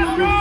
coming up,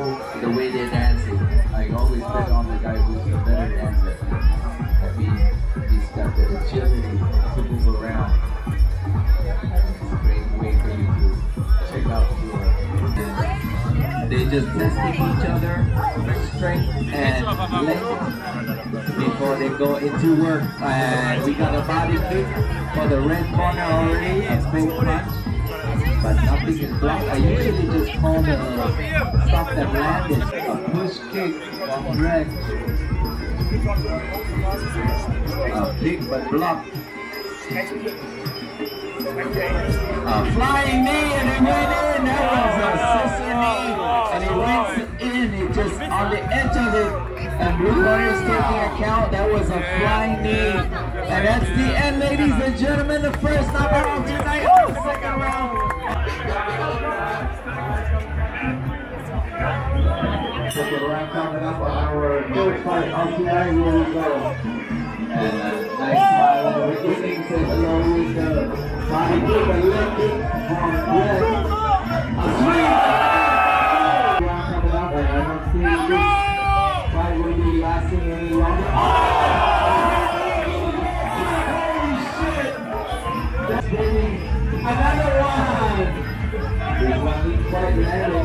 tell the way they're dancing. I always bet on the guy who's a better dancer. I mean, he's got the agility to move around. It's a great way for you to check out your. They just testing each other, strength and length before they go into work. And we got a body kick for the red corner already, a big punch but nothing is blocked. I usually just call the uh, stuff that landed a push kick from red. A uh, big but blocked. A flying knee and it went in. That was a scissor knee. And it went in. It just on the edge of it. And Blue Warriors taking account. That was a flying knee. And that's the end, ladies and gentlemen. The first knockout tonight. Oh, second round. Second round coming up our third fight of tonight. Here we go. And a nice smile the says hello with the body kick, a from Red. A swing! Round coming up, fight will be lasting any longer. Shit! Another one! This one didn't quite.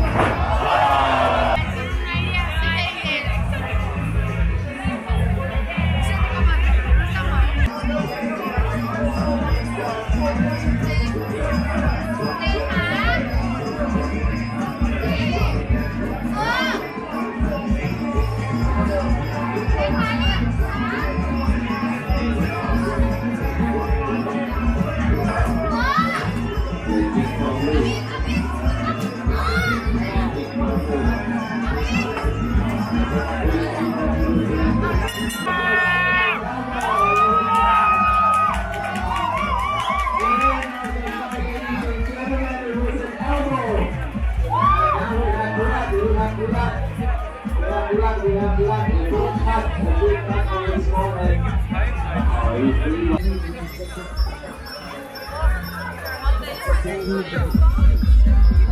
Hi,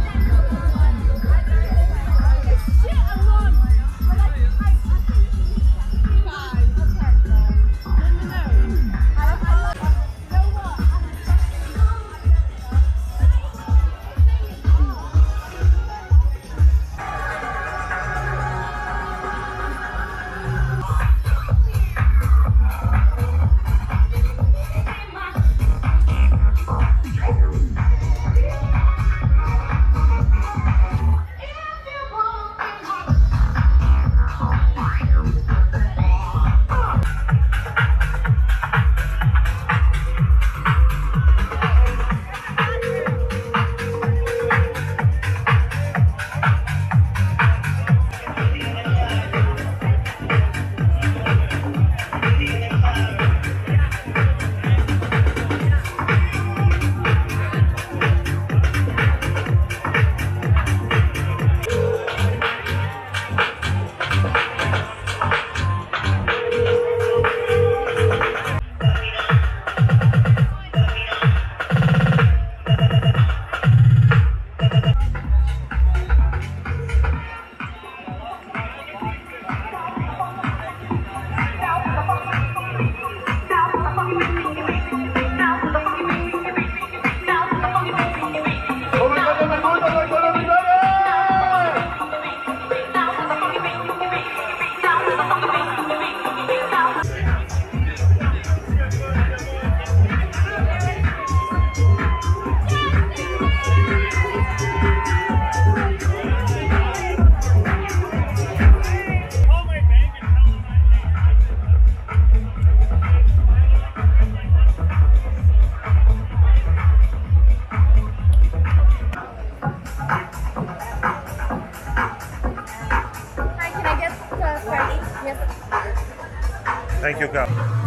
Thank you, Kap.